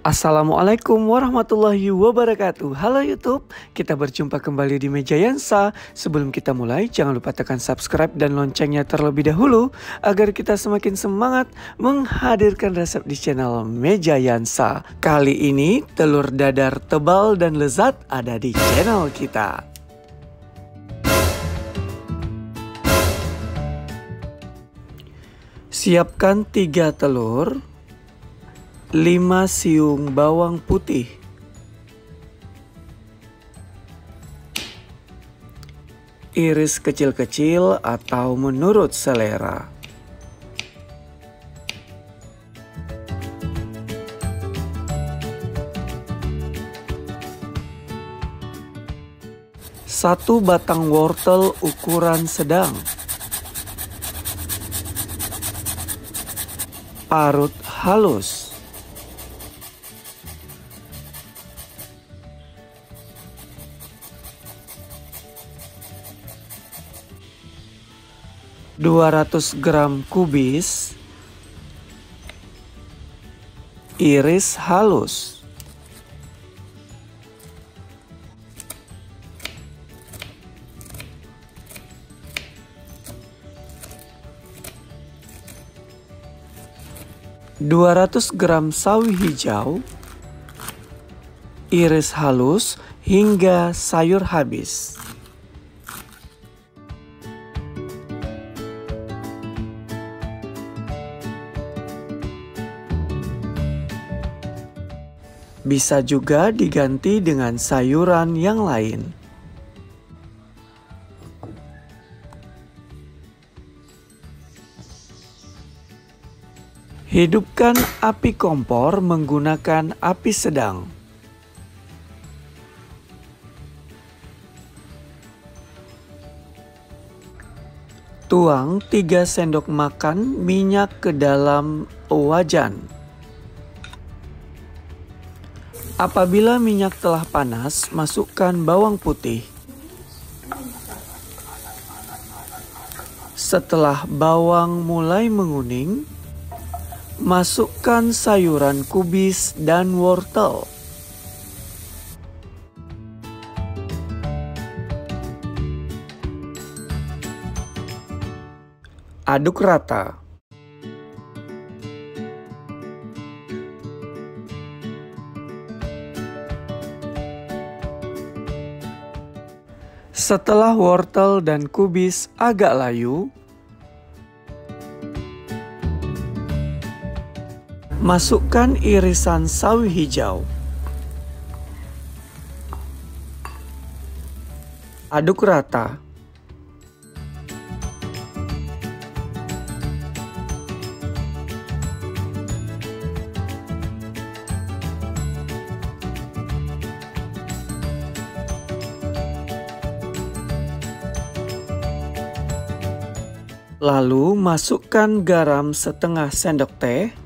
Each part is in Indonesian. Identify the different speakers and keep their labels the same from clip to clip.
Speaker 1: Assalamualaikum warahmatullahi wabarakatuh. Halo Youtube, kita berjumpa kembali di Meja Yansa. Sebelum kita mulai, jangan lupa tekan subscribe dan loncengnya terlebih dahulu Agar kita semakin semangat menghadirkan resep di channel Meja Yansa. Kali ini, telur dadar tebal dan lezat ada di channel kita. Siapkan 3 telur 5 siung bawang putih. Iris kecil-kecil atau menurut selera. Satu batang wortel ukuran sedang. Parut halus 200 gram kubis iris halus. Dua ratus gram sawi hijau Iris halus hingga sayur habis Bisa juga diganti dengan sayuran yang lain. Hidupkan api kompor menggunakan api sedang. Tuang 3 sendok makan minyak ke dalam wajan. Apabila minyak telah panas, masukkan bawang putih. Setelah bawang mulai menguning, masukkan sayuran kubis dan wortel. Aduk rata. Setelah wortel dan kubis agak layu, masukkan irisan sawi hijau. Aduk rata. Lalu masukkan garam setengah sendok teh.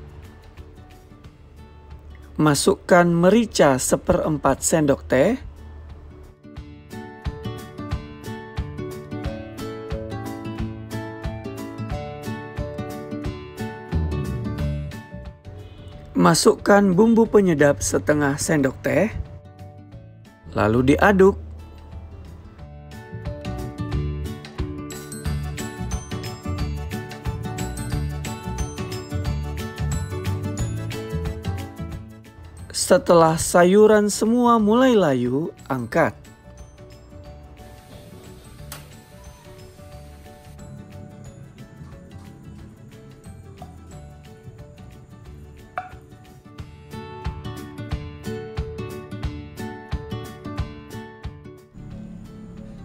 Speaker 1: Masukkan merica seperempat sendok teh. Masukkan bumbu penyedap setengah sendok teh. Lalu diaduk. Setelah sayuran semua mulai layu, angkat.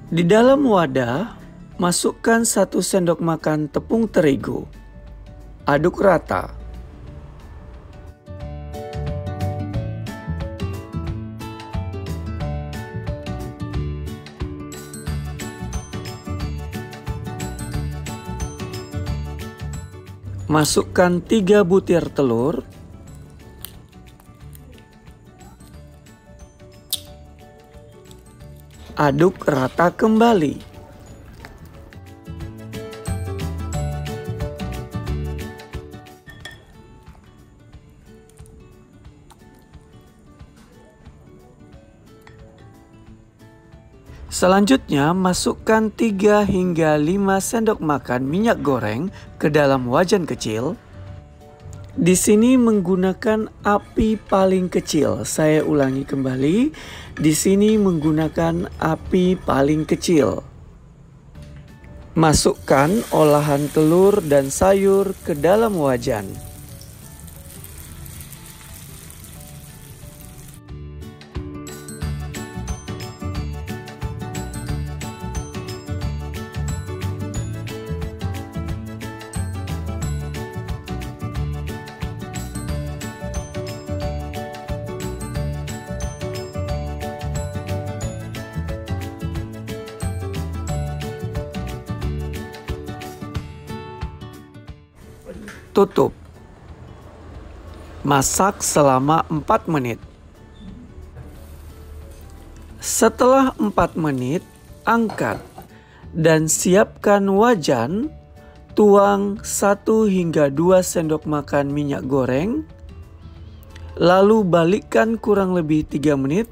Speaker 1: Di dalam wadah, masukkan satu sendok makan tepung terigu. Aduk rata. Masukkan 3 butir telur. Aduk rata kembali. Selanjutnya, masukkan 3 hingga 5 sendok makan minyak goreng ke dalam wajan kecil. Di sini menggunakan api paling kecil. Saya ulangi kembali. Di sini menggunakan api paling kecil. Masukkan olahan telur dan sayur ke dalam wajan. Tutup. Masak selama 4 menit. Setelah 4 menit, angkat dan siapkan wajan, tuang 1 hingga 2 sendok makan minyak goreng, lalu balikkan kurang lebih 3 menit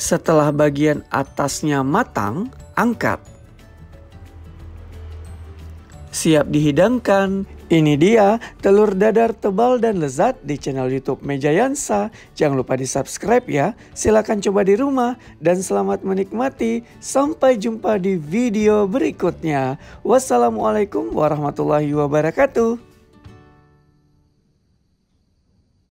Speaker 1: Setelah bagian atasnya matang, angkat. Siap dihidangkan. Ini dia telur dadar tebal dan lezat di channel YouTube Meja Yansa. Jangan lupa di subscribe ya. Silahkan coba di rumah dan selamat menikmati. Sampai jumpa di video berikutnya. Wassalamualaikum warahmatullahi wabarakatuh.